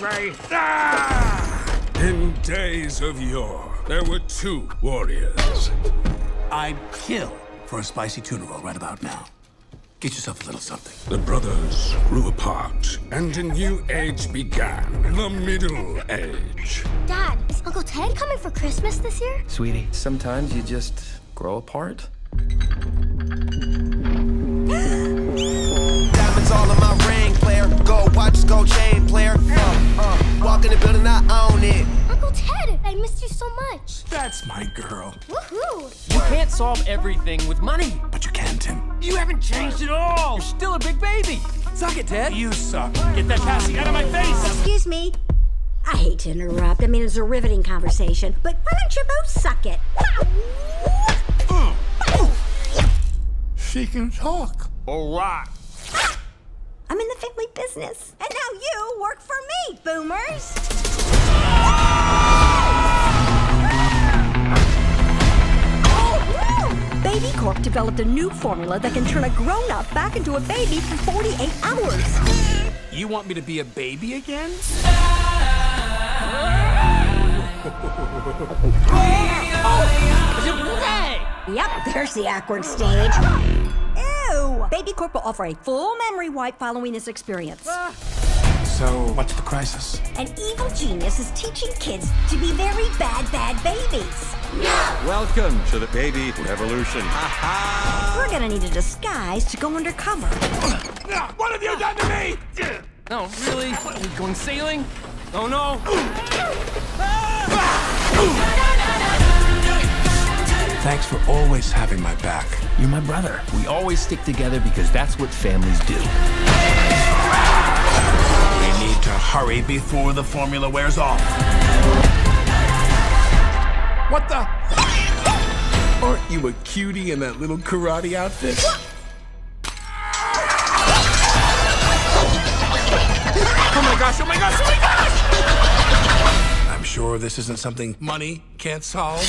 my way. Ah! In days of yore, there were two warriors. I'd kill for a spicy tuna roll right about now. Get yourself a little something. The brothers grew apart, and a new age began. The Middle Age. Dad, is Uncle Ted coming for Christmas this year? Sweetie, sometimes you just grow apart. Gold chain, player. Uh, uh, walk in the building, I own it. Uncle Ted, I missed you so much. That's my girl. Woohoo! You can't solve everything with money. But you can, Tim. You haven't changed at all. You're still a big baby. Suck it, Ted. You suck. Get that passy out of my face. Excuse me. I hate to interrupt. I mean, it's a riveting conversation, but why don't you both suck it? She can talk. All right. I'm in the family business, and now you work for me, boomers. Baby Corp developed a new formula that can turn a grown-up back into a baby for 48 hours. You want me to be a baby again? Yep, there's the awkward stage. Ew! Baby Corp will offer a full memory wipe following this experience. So, what's the crisis? An evil genius is teaching kids to be very bad, bad babies. No! Welcome to the baby revolution. Ha We're gonna need a disguise to go undercover. What have you done to me? No, really? What, are we going sailing? Oh no. Thanks for always having my back. You're my brother. We always stick together because that's what families do. To hurry before the formula wears off. What the? Aren't you a cutie in that little karate outfit? Oh my gosh, oh my gosh, oh my gosh! I'm sure this isn't something money can't solve.